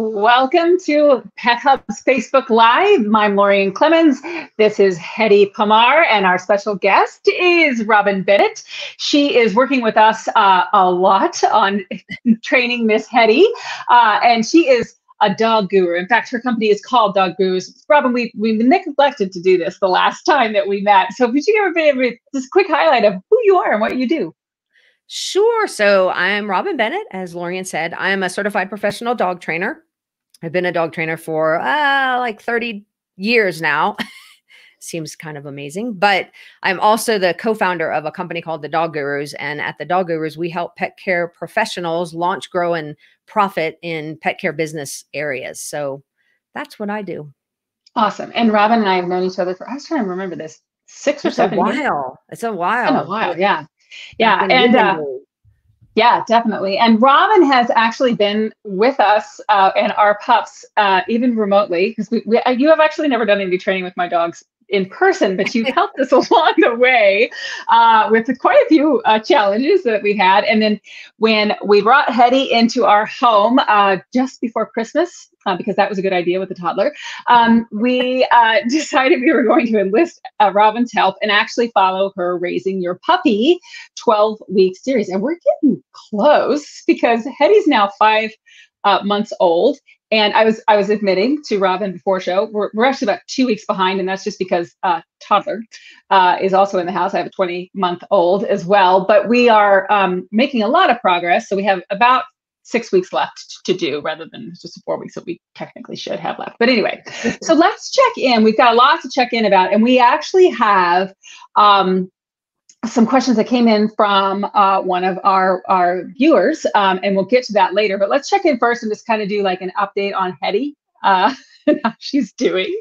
Welcome to Pet Hub's Facebook Live. I'm Lorien Clemens. This is Hedy Pomar, and our special guest is Robin Bennett. She is working with us uh, a lot on training Miss Hedy, uh, and she is a dog guru. In fact, her company is called Dog Gurus. Robin, we we neglected to do this the last time that we met. So, could you give everybody just a quick highlight of who you are and what you do? Sure. So I'm Robin Bennett, as Lorien said. I am a certified professional dog trainer. I've been a dog trainer for uh, like 30 years now. Seems kind of amazing. But I'm also the co founder of a company called The Dog Gurus. And at The Dog Gurus, we help pet care professionals launch, grow, and profit in pet care business areas. So that's what I do. Awesome. And Robin and I have known each other for, I was trying to remember this, six or it's seven a while. years. It's a while. It's a while. Yeah. Yeah. And, uh, yeah, definitely. And Robin has actually been with us uh, and our pups, uh, even remotely, because we, we, you have actually never done any training with my dogs in person, but you've helped us along the way uh, with quite a few uh, challenges that we had. And then when we brought Hedy into our home uh, just before Christmas, uh, because that was a good idea with the toddler, um, we uh, decided we were going to enlist uh, Robin's help and actually follow her raising your puppy 12 week series. And we're getting close because Hedy's now five months old and I was I was admitting to Robin before show we're, we're actually about two weeks behind, and that's just because uh, toddler uh, is also in the house. I have a 20 month old as well, but we are um, making a lot of progress. So we have about six weeks left to do rather than just four weeks that we technically should have left. But anyway, so let's check in. We've got a lot to check in about, and we actually have um, some questions that came in from uh, one of our our viewers, um, and we'll get to that later. But let's check in first and just kind of do like an update on Hedy uh, and how she's doing.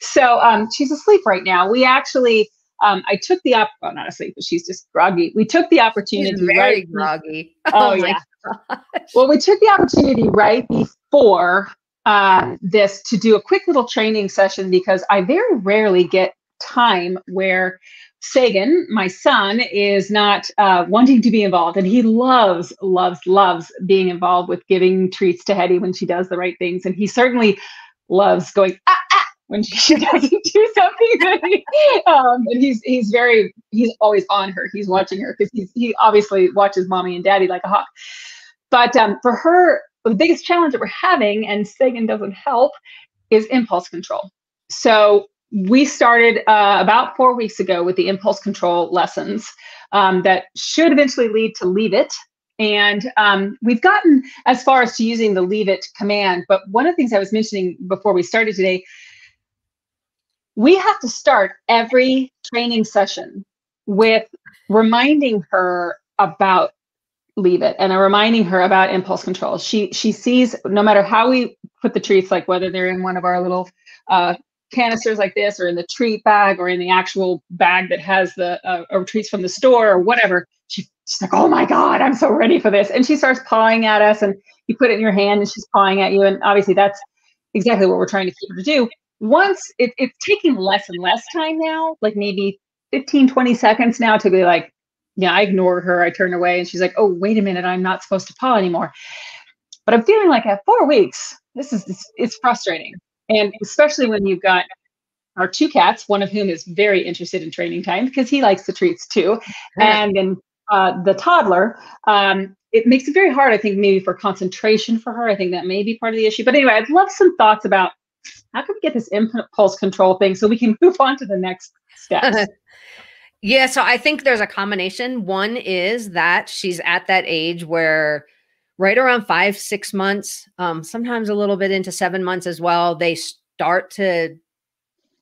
So um, she's asleep right now. We actually, um, I took the op. Well, not asleep, but she's just groggy. We took the opportunity. She's very right groggy. Oh, oh yeah. Well, we took the opportunity right before uh, this to do a quick little training session because I very rarely get time where Sagan, my son, is not uh, wanting to be involved, and he loves, loves, loves being involved with giving treats to Hedy when she does the right things, and he certainly loves going ah ah when she doesn't do something. um, and he's he's very he's always on her. He's watching her because he's he obviously watches mommy and daddy like a hawk. But um, for her, the biggest challenge that we're having, and Sagan doesn't help, is impulse control. So we started uh, about four weeks ago with the impulse control lessons um, that should eventually lead to leave it. And um, we've gotten as far as to using the leave it command but one of the things i was mentioning before we started today we have to start every training session with reminding her about leave it and reminding her about impulse control. She she sees no matter how we put the treats like whether they're in one of our little uh, canisters like this or in the treat bag or in the actual bag that has the uh, treats from the store or whatever she, she's like oh my god i'm so ready for this. And she starts pawing at us and you put it in your hand and she's pawing at you. And obviously that's exactly what we're trying to keep her to do. Once it, it's taking less and less time now like maybe 15 20 seconds now to be like yeah i ignore her i turn away. And she's like oh wait a minute i'm not supposed to paw anymore. But i'm feeling like at four weeks this is it's frustrating and especially when you've got our two cats, one of whom is very interested in training time because he likes the treats too, and then uh, the toddler. Um, it makes it very hard, I think, maybe for concentration for her. I think that may be part of the issue. But anyway, I'd love some thoughts about how can we get this impulse control thing so we can move on to the next step. yeah, so I think there's a combination. One is that she's at that age where right around five, six months, um, sometimes a little bit into seven months as well, they start to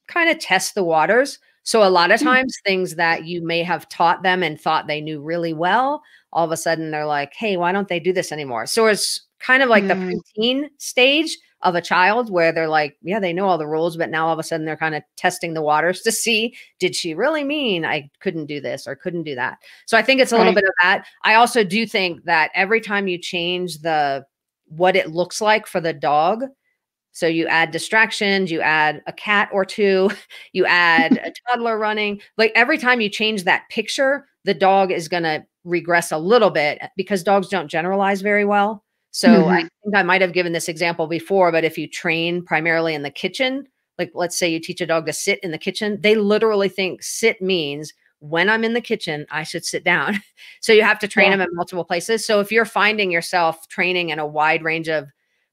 kind of test the waters. So a lot of hmm. times things that you may have taught them and thought they knew really well, all of a sudden they're like, hey, why don't they do this anymore? So it's kind of like mm. the preteen stage of a child where they're like, yeah, they know all the rules, but now all of a sudden they're kind of testing the waters to see did she really mean I couldn't do this or couldn't do that. So I think it's a right. little bit of that. I also do think that every time you change the what it looks like for the dog, so you add distractions, you add a cat or two, you add a toddler running. Like every time you change that picture, the dog is going to regress a little bit eh, because dogs don't generalize very well. So mm-hmm. I think I might have given this example before, but if you train primarily in the kitchen, like let's say you teach a dog to sit in the kitchen, they literally think sit means when I'm in the kitchen, I should sit down. so you have to train yeah. them in multiple places. So if you're finding yourself training in a wide range of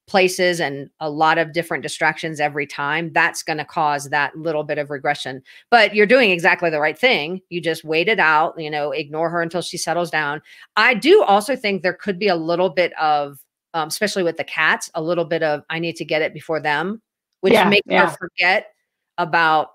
places and a lot of different distractions every time, that's going to cause that little bit of regression. But you're doing exactly the right thing. You just wait it out, you know, ignore her until she settles down. I do also think there could be a little bit of, um, especially with the cats, a little bit of I need to get it before them, which yeah, makes yeah. her forget about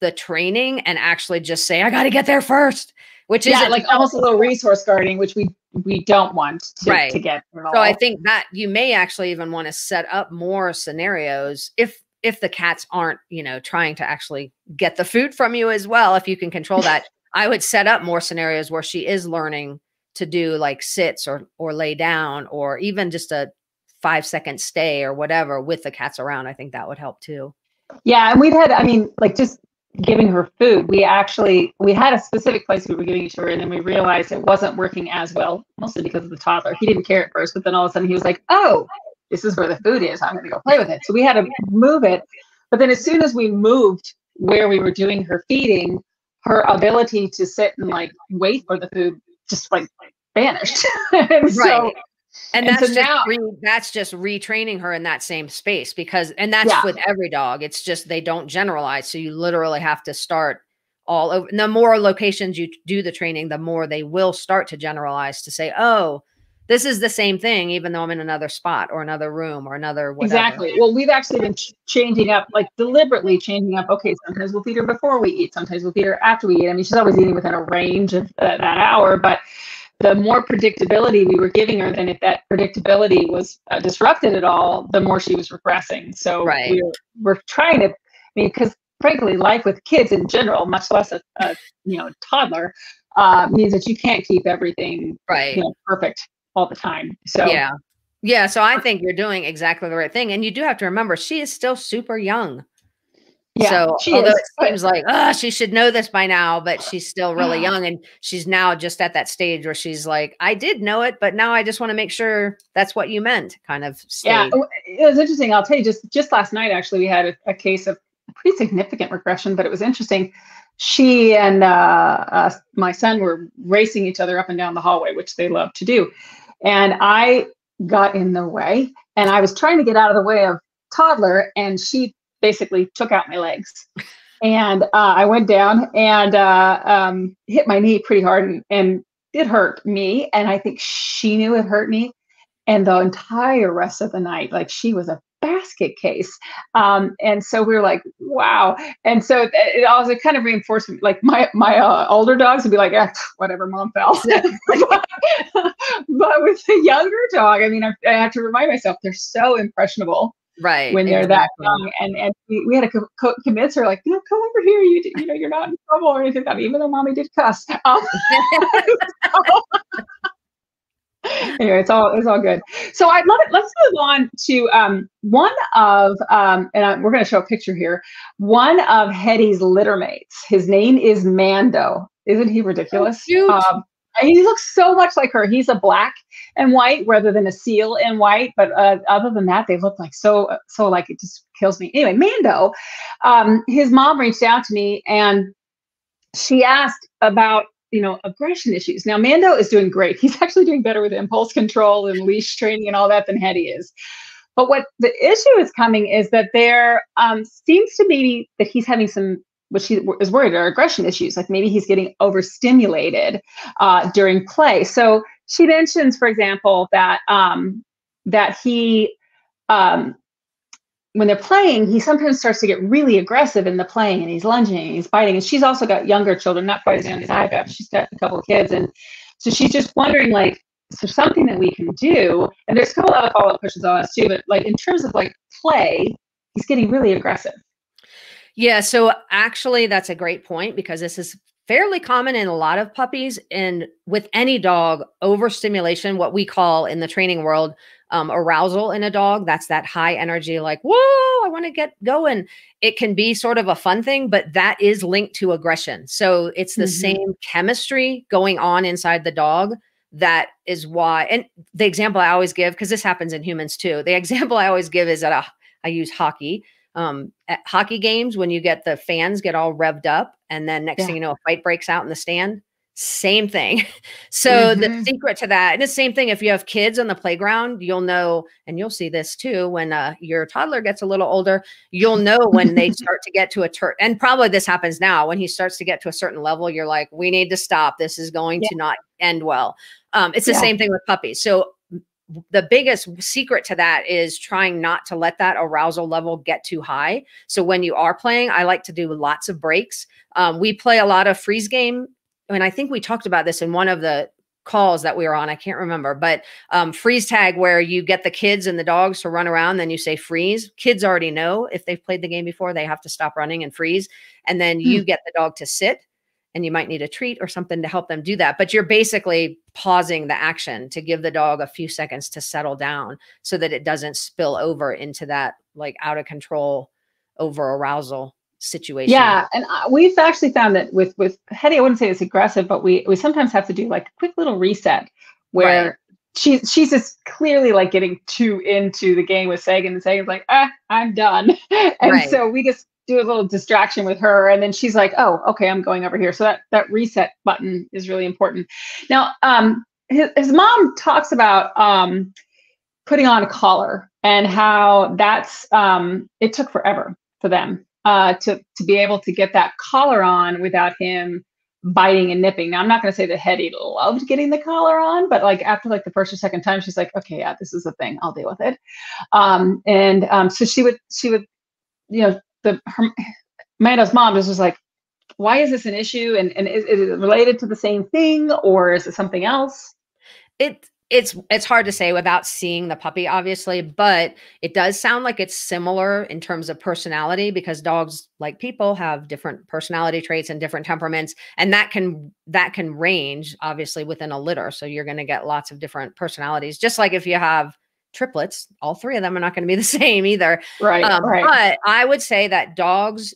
the training and actually just say, I got to get there first, which is like almost a little resource guarding, which we we don't want to, right. to get. So I think that you may actually even want to set up more scenarios if if the cats aren't, you know, trying to actually get the food from you as well. If you can control that, I would set up more scenarios where she is learning to do like sits or or lay down or even just a five second stay or whatever with the cats around. I think that would help too. Yeah, and we've had, I mean, like just giving her food we actually we had a specific place we were giving it to her and then we realized it wasn't working as well mostly because of the toddler he didn't care at first but then all of a sudden he was like oh this is where the food is i'm going to go play with it so we had to move it but then as soon as we moved where we were doing her feeding her ability to sit and like wait for the food just like vanished and right. so and, and that's so just now, re, that's just retraining her in that same space because and that's yeah. with every dog it's just they don't generalize so you literally have to start all over the more locations you do the training the more they will start to generalize to say oh this is the same thing even though i'm in another spot or another room or another whatever. exactly well we've actually been ch- changing up like deliberately changing up okay sometimes we'll feed her before we eat sometimes we'll feed her after we eat i mean she's always eating within a range of uh, that hour but the more predictability we were giving her, then if that predictability was uh, disrupted at all, the more she was regressing. So right. we're, we're trying to, I mean, because frankly, life with kids in general, much less a, a you know toddler, uh, means that you can't keep everything right you know, perfect all the time. So yeah, yeah. So I think you're doing exactly the right thing, and you do have to remember she is still super young. Yeah, so although is. it seems like oh, she should know this by now, but she's still really young, and she's now just at that stage where she's like, I did know it, but now I just want to make sure that's what you meant, kind of. Stage. Yeah, oh, it was interesting. I'll tell you, just just last night actually, we had a, a case of pretty significant regression, but it was interesting. She and uh, uh, my son were racing each other up and down the hallway, which they love to do, and I got in the way, and I was trying to get out of the way of toddler, and she basically took out my legs. And uh, I went down and uh, um, hit my knee pretty hard, and, and it hurt me. And I think she knew it hurt me. And the entire rest of the night, like she was a basket case. Um, and so we were like, wow. And so it, it also kind of reinforced me. Like my my uh, older dogs would be like, eh, whatever, mom fell. but, but, with the younger dog, I mean, I, I have to remind myself they're so impressionable right when they're exactly. that young and and we, we had to co- co- convince her like know come over here you you know you're not in trouble or anything like that even though mommy did cuss um, anyway it's all it's all good so i'd love it let's move on to um, one of um, and I, we're going to show a picture here one of hedy's littermates. his name is mando isn't he ridiculous um, he looks so much like her. He's a black and white rather than a seal and white. But uh, other than that, they look like so so like it just kills me. Anyway, Mando, um, his mom reached out to me and she asked about you know aggression issues. Now Mando is doing great. He's actually doing better with impulse control and leash training and all that than Hedy is. But what the issue is coming is that there um, seems to be that he's having some what she is worried are aggression issues. Like maybe he's getting overstimulated uh, during play. So she mentions, for example, that um, that he um, when they're playing, he sometimes starts to get really aggressive in the playing and he's lunging and he's biting. And she's also got younger children, not quite as young as I have. She's got a couple of kids. And so she's just wondering, like, there something that we can do? And there's a couple other follow-up questions on us too, but like in terms of like play, he's getting really aggressive. Yeah, so actually that's a great point because this is fairly common in a lot of puppies and with any dog overstimulation what we call in the training world um, arousal in a dog that's that high energy like whoa i want to get going it can be sort of a fun thing but that is linked to aggression so it's the mm-hmm. same chemistry going on inside the dog that is why and the example i always give because this happens in humans too the example i always give is that I, I use hockey um, at hockey games when you get the fans get all revved up and then next yeah. thing you know a fight breaks out in the stand same thing so mm-hmm. the secret to that and the same thing if you have kids on the playground you'll know and you'll see this too when uh, your toddler gets a little older you'll know when they start to get to a turn and probably this happens now when he starts to get to a certain level you're like we need to stop this is going yeah. to not end well um, it's the yeah. same thing with puppies so the biggest secret to that is trying not to let that arousal level get too high. So when you are playing, I like to do lots of breaks. Um, we play a lot of freeze game. And I think we talked about this in one of the calls that we were on. I can't remember, but um, freeze tag where you get the kids and the dogs to run around, then you say freeze. Kids already know if they've played the game before, they have to stop running and freeze. And then you hmm. get the dog to sit and you might need a treat or something to help them do that. But you're basically pausing the action to give the dog a few seconds to settle down so that it doesn't spill over into that like out of control over arousal situation. Yeah, and we've actually found that with with Hedy, I wouldn't say it's aggressive, but we we sometimes have to do like a quick little reset where right. she's she's just clearly like getting too into the game with Sagan, and Sagan's like, ah, I'm done, and right. so we just do a little distraction with her and then she's like oh okay i'm going over here so that that reset button is really important now um his, his mom talks about um putting on a collar and how that's um it took forever for them uh to to be able to get that collar on without him biting and nipping. Now I'm not going to say that Hedy loved getting the collar on, but like after like the first or second time, she's like, okay, yeah, this is a thing. I'll deal with it. Um, and um, so she would she would you know the her, Amanda's mom is just like, why is this an issue? And and is, is, it related to the same thing or is it something else? It it's it's hard to say without seeing the puppy, obviously, but it does sound like it's similar in terms of personality because dogs, like people, have different personality traits and different temperaments, and that can that can range obviously within a litter. So you're going to get lots of different personalities, just like if you have triplets, all three of them are not going to be the same either. Right, um, right. But I would say that dogs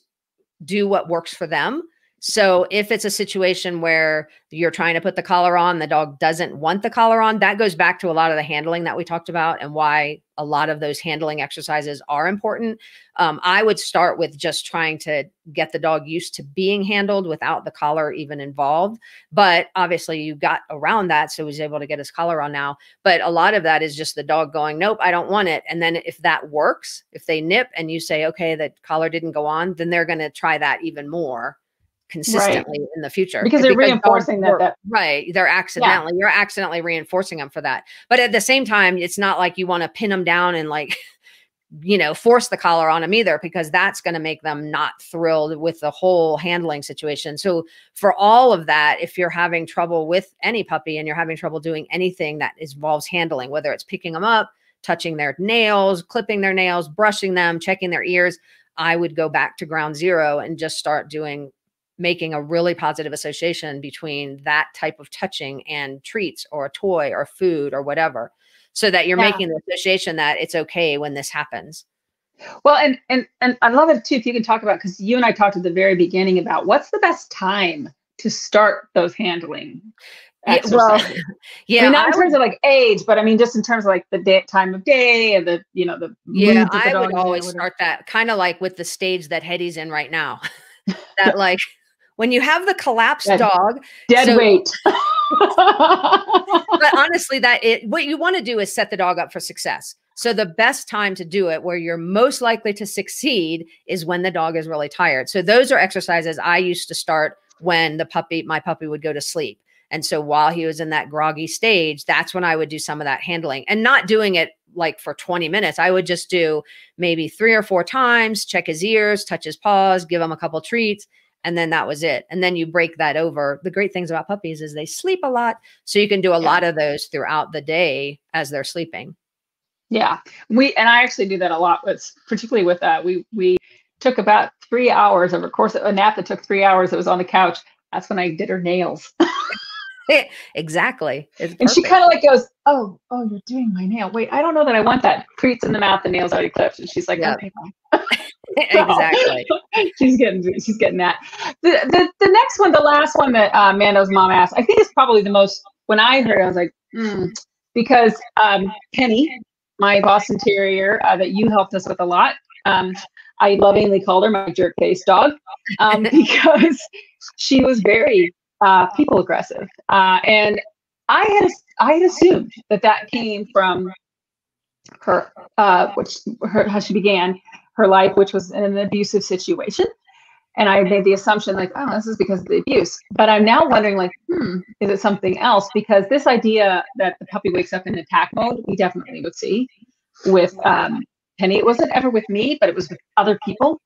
do what works for them. So if it's a situation where you're trying to put the collar on, the dog doesn't want the collar on, that goes back to a lot of the handling that we talked about and why a lot of those handling exercises are important. Um, I would start with just trying to get the dog used to being handled without the collar even involved. But obviously, you got around that. So he's able to get his collar on now. But a lot of that is just the dog going, Nope, I don't want it. And then if that works, if they nip and you say, Okay, the collar didn't go on, then they're going to try that even more consistently right. in the future because they're because reinforcing that, that, right they're accidentally yeah. you're accidentally reinforcing them for that but at the same time it's not like you want to pin them down and like you know force the collar on them either because that's going to make them not thrilled with the whole handling situation so for all of that if you're having trouble with any puppy and you're having trouble doing anything that involves handling whether it's picking them up touching their nails clipping their nails brushing them checking their ears I would go back to ground zero and just start doing making a really positive association between that type of touching and treats or a toy or food or whatever so that you're yeah. making the association that it's okay when this happens well and and and i love it too if you can talk about because you and i talked at the very beginning about what's the best time to start those handling yeah, well, yeah, I mean, not in terms would, of like age, but I mean, just in terms of like the day, time of day and the, you know, the yeah, I would always start that kind of like with the stage that Hedy's in right now. that like when you have the collapsed dead, dog dead so, weight. But honestly that it what you want to do is set the dog up for success. So the best time to do it where you're most likely to succeed is when the dog is really tired. So those are exercises i used to start when the puppy my puppy would go to sleep. And so while he was in that groggy stage that's when i would do some of that handling and not doing it like for 20 minutes. I would just do maybe three or four times, check his ears, touch his paws, give him a couple treats, and then that was it. And then you break that over. The great things about puppies is they sleep a lot so you can do a yeah. lot of those throughout the day as they're sleeping. Yeah. We and i actually do that a lot with particularly with that uh, we we took about three hours over course a nap that took three hours it was on the couch. That's when i did her nails exactly. and she kind of like goes, "Oh, oh, you're doing my nail. Wait, I don't know that I want that. Treats in the mouth, the nails already clipped." And she's like, yep. "Okay, exactly. she's getting she's getting that. The, the the next one, the last one that uh, Mando's mom asked, I think is probably the most when I heard, it, I was like, mm. because um, Penny, my Boston Terrier uh, that you helped us with a lot, um, I lovingly called her my jerk face dog um, because she was very uh, people aggressive, uh, and I had I had assumed that that came from her, uh, which her how she began her life, which was in an abusive situation. And I made the assumption like, oh, this is because of the abuse. But I'm now wondering like, hmm, is it something else? Because this idea that the puppy wakes up in attack mode, we definitely would see with um, Penny. It wasn't ever with me, but it was with other people.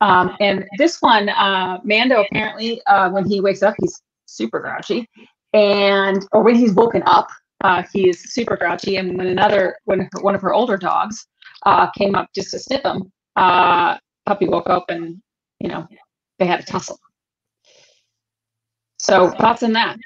Um, and this one, uh, Mando apparently, uh, when he wakes up, he's super grouchy, and or when he's woken up, uh, he is super grouchy. And when another, when one of her older dogs uh, came up just to sniff him, uh, puppy woke up and you know they had a tussle. So thoughts on that?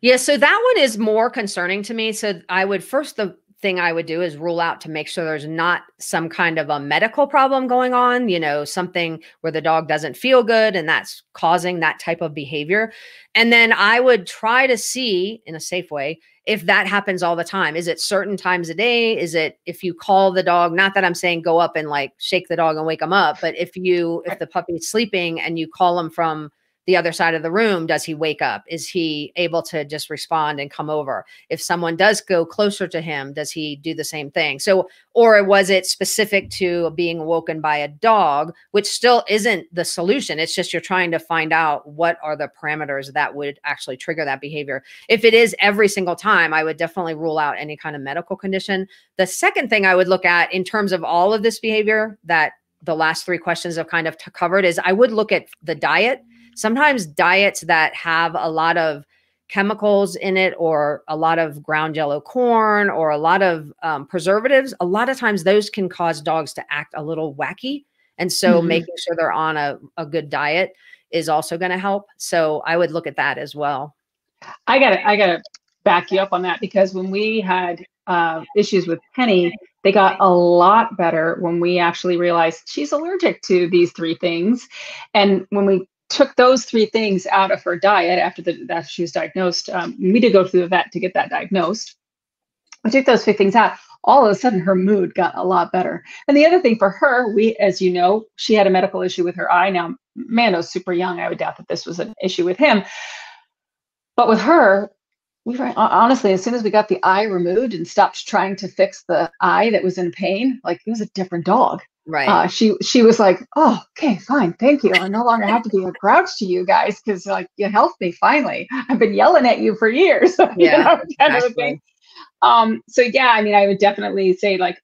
Yeah, so that one is more concerning to me. So I would first the thing I would do is rule out to make sure there's not some kind of a medical problem going on, you know, something where the dog doesn't feel good and that's causing that type of behavior. And then I would try to see in a safe way if that happens all the time. Is it certain times a day? Is it if you call the dog, not that I'm saying go up and like shake the dog and wake them up, but if you if the puppy's sleeping and you call them from the other side of the room, does he wake up? Is he able to just respond and come over? If someone does go closer to him, does he do the same thing? So, or was it specific to being woken by a dog, which still isn't the solution? It's just you're trying to find out what are the parameters that would actually trigger that behavior. If it is every single time, I would definitely rule out any kind of medical condition. The second thing I would look at in terms of all of this behavior that the last three questions have kind of covered is I would look at the diet sometimes diets that have a lot of chemicals in it or a lot of ground yellow corn or a lot of um, preservatives a lot of times those can cause dogs to act a little wacky. And so mm-hmm. making sure they're on a, a good diet is also going to help. So i would look at that as well. I gotta i gotta back you up on that because when we had uh, issues with penny they got a lot better when we actually realized she's allergic to these three things. And when we took those three things out of her diet after the that she was diagnosed. Um, we did go through the vet to get that diagnosed. We took those three things out. All of a sudden, her mood got a lot better. And the other thing for her, we, as you know, she had a medical issue with her eye. Now, Mando's super young. I would doubt that this was an issue with him. But with her, we were honestly, as soon as we got the eye removed and stopped trying to fix the eye that was in pain, like it was a different dog. Right. Uh, she she was like, "Oh, okay, fine, thank you. I no longer have to be a grouch to you guys because like you helped me finally. I've been yelling at you for years." Yeah, know, kind exactly. of Um. So yeah, I mean, I would definitely say like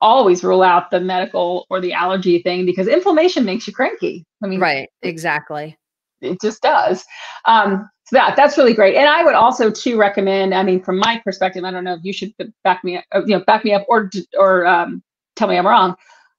always rule out the medical or the allergy thing because inflammation makes you cranky. I mean, right? Exactly. It just does. Um. So that that's really great. And I would also too recommend. I mean, from my perspective, I don't know if you should back me up, you know, back me up or or um, tell me I'm wrong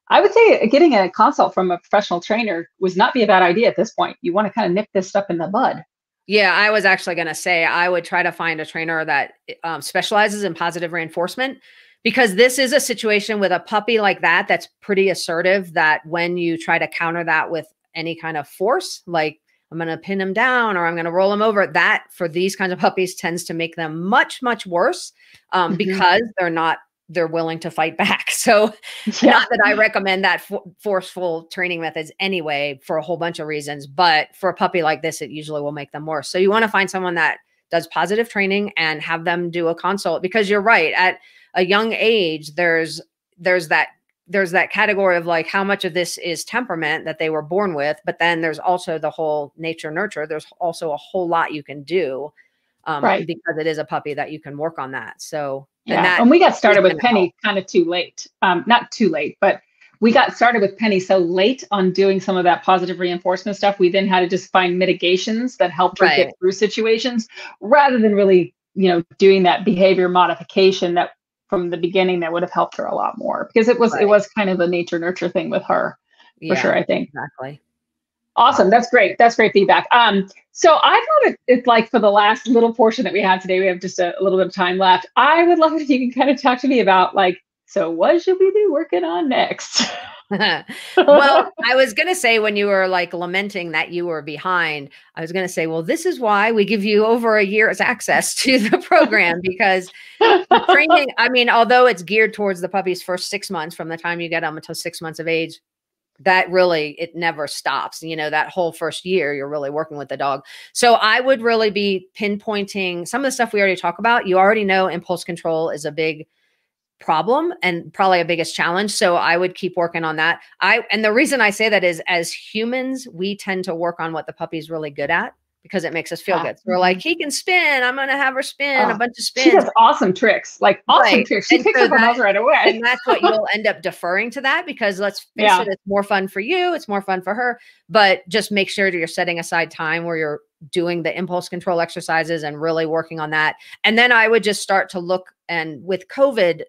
I would say getting a consult from a professional trainer would not be a bad idea at this point. You want to kind of nip this stuff in the bud. Yeah, I was actually going to say I would try to find a trainer that um, specializes in positive reinforcement because this is a situation with a puppy like that that's pretty assertive. That when you try to counter that with any kind of force, like I'm going to pin him down or I'm going to roll him over, that for these kinds of puppies tends to make them much, much worse um, mm-hmm. because they're not they're willing to fight back. So, yeah. not that I recommend that forceful training methods anyway, for a whole bunch of reasons, but for a puppy like this, it usually will make them worse. So, you want to find someone that does positive training and have them do a consult because you're right. At a young age, there's there's that there's that category of like how much of this is temperament that they were born with, but then there's also the whole nature nurture. There's also a whole lot you can do um, right. because it is a puppy that you can work on that. So yeah, and, and we got started with Penny kind of too late. Um, not too late, but we got started with Penny so late on doing some of that positive reinforcement stuff. We then had to just find mitigations that helped her right. get through situations rather than really, you know, doing that behavior modification that from the beginning that would have helped her a lot more because it was right. it was kind of a nature nurture thing with her yeah, for sure. I think exactly. Awesome. That's great. That's great feedback. Um, so I thought it, it's like for the last little portion that we have today, we have just a, a, little bit of time left. I would love if you can kind of talk to me about like So what should we be working on next? well, I was going to say when you were like lamenting that you were behind, I was going to say, well, this is why we give you over a year's access to the program because the training, I mean, although it's geared towards the puppy's first six months from the time you get them until six months of age, that really it never stops you know that whole first year you're really working with the dog. So i would really be pinpointing some of the stuff we already talk about. You already know impulse control is a big problem and probably a biggest challenge so i would keep working on that. I and the reason i say that is as humans we tend to work on what the puppy's really good at because it makes us feel good. So we're like, he can spin. I'm gonna have her spin a bunch of spins. She does awesome tricks, like awesome right. tricks. She and picks so up that, her right away. and that's what you'll end up deferring to that because let's face yeah. it, it's more fun for you. It's more fun for her. But just make sure that you're setting aside time where you're doing the impulse control exercises and really working on that. And then I would just start to look and with COVID,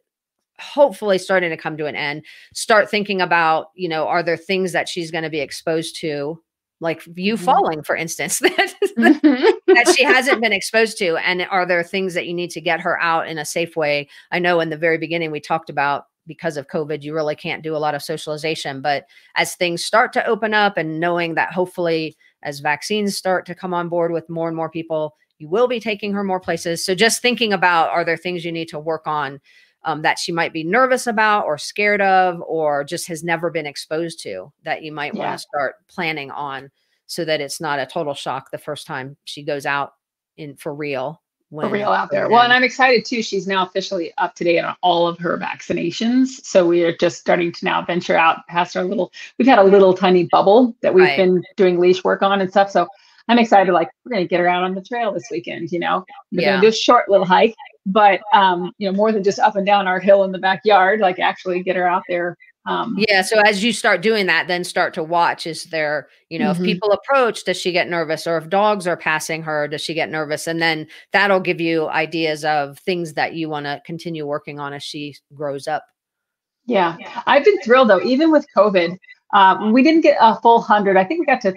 hopefully starting to come to an end, start thinking about, you know, are there things that she's going to be exposed to like you mm-hmm. falling, for instance, that, mm-hmm. that she hasn't been exposed to? And are there things that you need to get her out in a safe way? I know in the very beginning we talked about because of COVID, you really can't do a lot of socialization. But as things start to open up and knowing that hopefully as vaccines start to come on board with more and more people, you will be taking her more places. So just thinking about are there things you need to work on um, that she might be nervous about or scared of or just has never been exposed to that you might yeah. want to start planning on so that it's not a total shock the first time she goes out in for real when, for real out there. Well, and I'm excited too. She's now officially up to date on all of her vaccinations. So we are just starting to now venture out past our little, we've had a little tiny bubble that we've right. been doing leash work on and stuff. So I'm excited. Like we're going to get her out on the trail this weekend, you know, we're yeah. going to do a short little hike but um, you know, more than just up and down our hill in the backyard, like actually get her out there. Um, yeah. So as you start doing that, then start to watch. Is there, you know, mm-hmm. if people approach, does she get nervous? Or if dogs are passing her, does she get nervous? And then that'll give you ideas of things that you want to continue working on as she grows up. Yeah. I've been thrilled though, even with COVID. Um, we didn't get a full hundred. I think we got to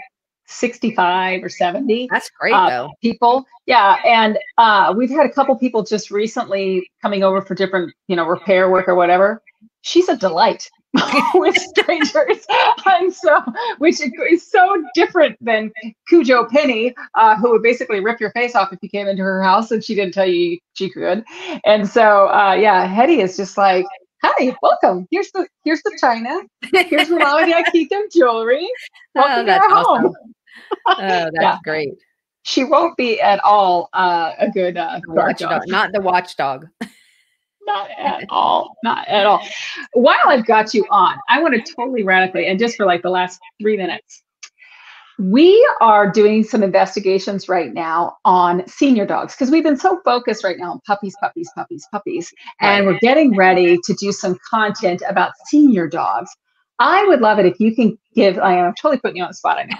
65 or 70 that's great uh, though people yeah and uh, we've had a couple people just recently coming over for different you know repair work or whatever she's a delight with strangers and so which is so different than cujo penny uh, who would basically rip your face off if you came into her house and she didn't tell you she could and so uh, yeah hedy is just like hi, welcome. Here's the here's the china. Here's Mama I keep jewelry. Welcome oh, to our awesome. home oh, that's yeah. great. She won't be at all uh, a good uh, watchdog. Not the watchdog. not at all. Not at all. While I've got you on, I want to totally radically, and just for like the last three minutes, we are doing some investigations right now on senior dogs because we've been so focused right now on puppies, puppies, puppies, puppies. And we're getting ready to do some content about senior dogs. I would love it if you can give, I am totally putting you on the spot, I know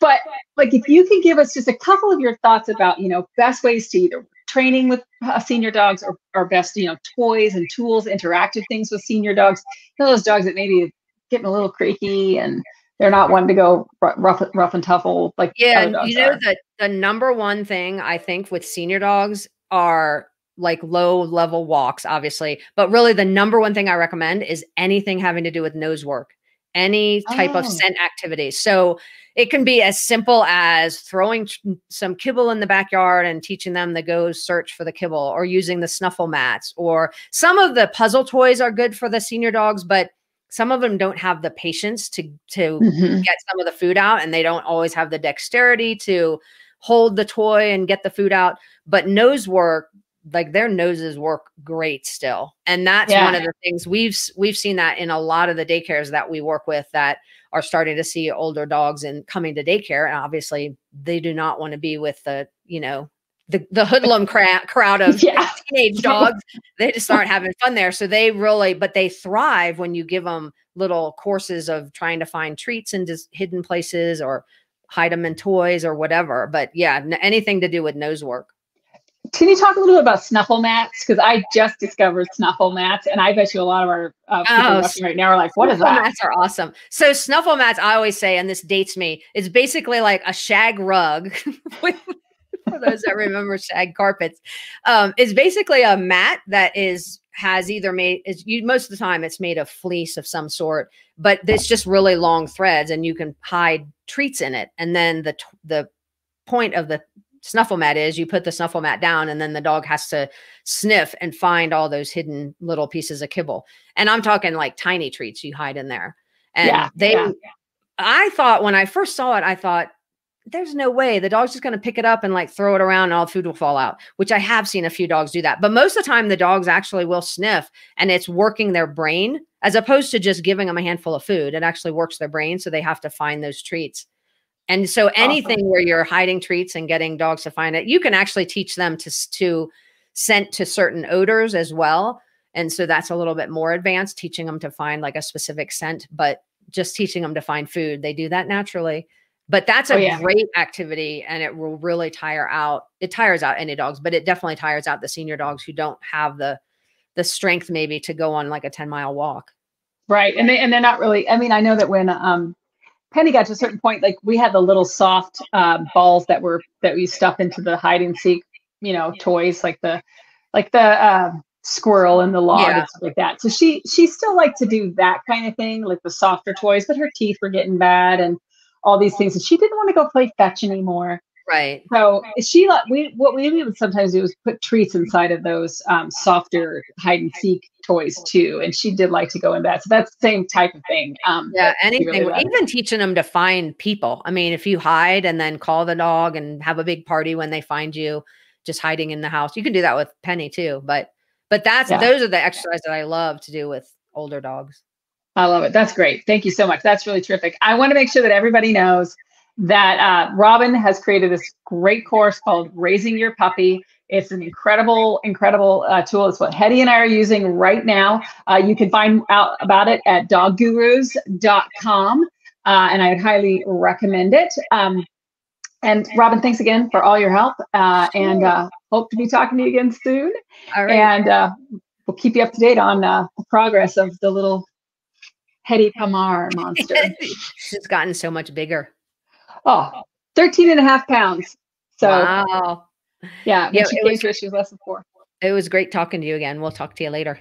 but like if you can give us just a couple of your thoughts about you know best ways to either training with uh, senior dogs or, or best you know toys and tools interactive things with senior dogs. You know those dogs that maybe getting a little creaky and they're not one to go rough, rough and tough like yeah you know the, the number one thing i think with senior dogs are like low level walks obviously. But really the number one thing i recommend is anything having to do with nose work any type oh. of scent activity so it can be as simple as throwing some kibble in the backyard and teaching them to go search for the kibble or using the snuffle mats or some of the puzzle toys are good for the senior dogs but some of them don't have the patience to to mm-hmm. get some of the food out and they don't always have the dexterity to hold the toy and get the food out but nose work like their noses work great still and that's yeah. one of the things we've we've seen that in a lot of the daycares that we work with that are starting to see older dogs and coming to daycare and obviously they do not want to be with the you know the, the hoodlum cra- crowd of yeah. teenage dogs they just aren't having fun there so they really but they thrive when you give them little courses of trying to find treats in just hidden places or hide them in toys or whatever but yeah anything to do with nose work can you talk a little bit about snuffle mats? Because I just discovered snuffle mats, and I bet you a lot of our uh, people oh, watching right now are like, "What is that?" Mats are awesome. So snuffle mats, I always say, and this dates me, is basically like a shag rug. for those that remember shag carpets, um, is basically a mat that is has either made is you most of the time it's made of fleece of some sort, but it's just really long threads and you can hide treats in it. And then the the point of the snuffle mat is you put the snuffle mat down and then the dog has to sniff and find all those hidden little pieces of kibble. And I'm talking like tiny treats you hide in there. And yeah, they yeah. I thought when I first saw it, I thought there's no way the dog's just going to pick it up and like throw it around and all the food will fall out, which I have seen a few dogs do that. But most of the time, the dogs actually will sniff and it's working their brain as opposed to just giving them a handful of food. It actually works their brain. So they have to find those treats. And so anything awesome. where you're hiding treats and getting dogs to find it, you can actually teach them to, to scent to certain odors as well. And so that's a little bit more advanced, teaching them to find like a specific scent, but just teaching them to find food. They do that naturally. But that's a oh, yeah. great activity and it will really tire out. It tires out any dogs, but it definitely tires out the senior dogs who don't have the the strength maybe to go on like a 10 mile walk. Right. And they and they're not really I mean, I know that when um Penny got to a certain point, like we had the little soft uh, balls that were that we stuff into the hide and seek, you know, toys like the like the uh, squirrel and the log yeah. and stuff like that. So she she still liked to do that kind of thing, like the softer toys, but her teeth were getting bad and all these things. And she didn't want to go play fetch anymore. Right. So she we what we would sometimes do is put treats inside of those um, softer hide and seek toys too, and she did like to go in that. So that's the same type of thing. Um, yeah, anything. Really even teaching them to find people. I mean, if you hide and then call the dog and have a big party when they find you, just hiding in the house, you can do that with Penny too. But but that's yeah. those are the exercises that I love to do with older dogs. I love it. That's great. Thank you so much. That's really terrific. I want to make sure that everybody knows that uh, Robin has created this great course called Raising Your Puppy. It's an incredible, incredible uh, tool. It's what Hedy and I are using right now. Uh, you can find out about it at doggurus.com, uh, and I would highly recommend it. Um, and Robin, thanks again for all your help, uh, and uh, hope to be talking to you again soon. All right. And we'll keep you up to date on the progress of the little Hedy Pamar monster. She's gotten so much bigger. Oh, 13 and a half pounds. So, wow. Yeah, yeah she, was, she was less than four. It was great talking to you again. We'll talk to you later.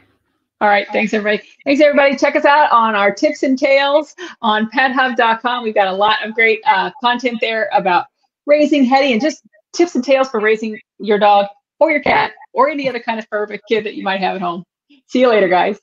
All right. Thanks, everybody. Thanks, everybody. Check us out on our tips and tales on pethub.com. We've got a lot of great uh, content there about raising Hedy and just tips and tales for raising your dog or your cat or any other kind of fur kid that you might have at home. See you later, guys.